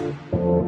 Tchau.